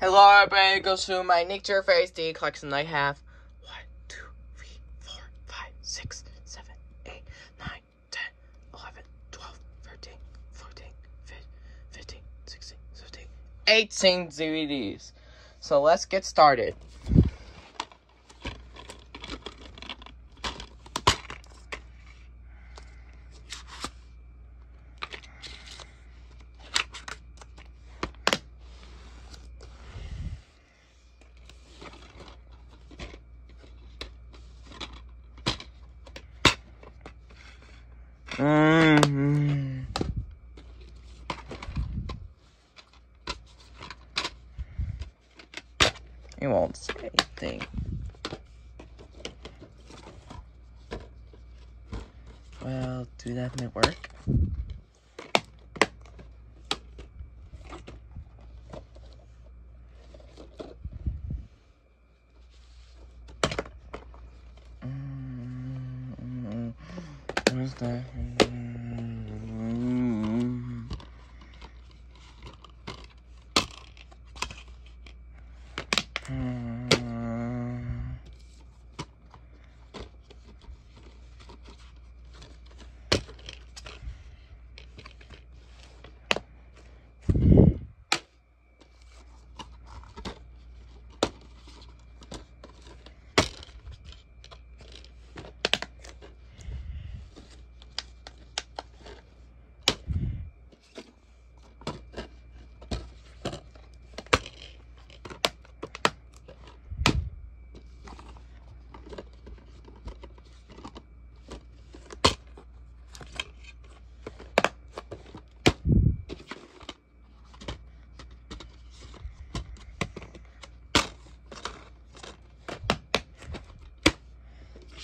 Hello, everybody. Go to my Nick Jr Favorites D collection. I have 1, 2, 3, 4, 5, 6, 7, 8, 9, 10, 11, 12, 13, 14, 15, 16, 17, 18 DVDs. So let's get started. Mm-hmm. He won't say anything. Well, do that didn't work. знаю.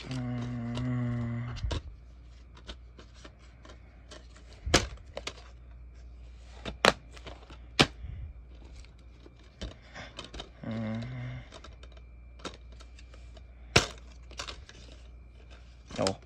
Mm. Mm. No.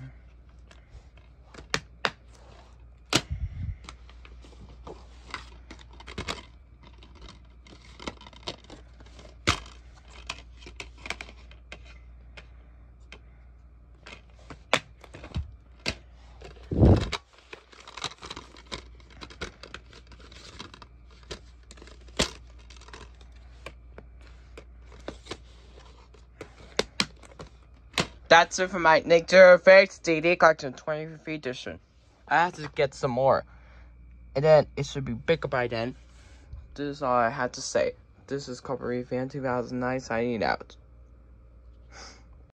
her. That's it for my Nick Jr Favorites DD collection 23 edition. I have to get some more. And then it should be bigger by then. This is all I had to say. This is Corporate Fan 2009 signing out.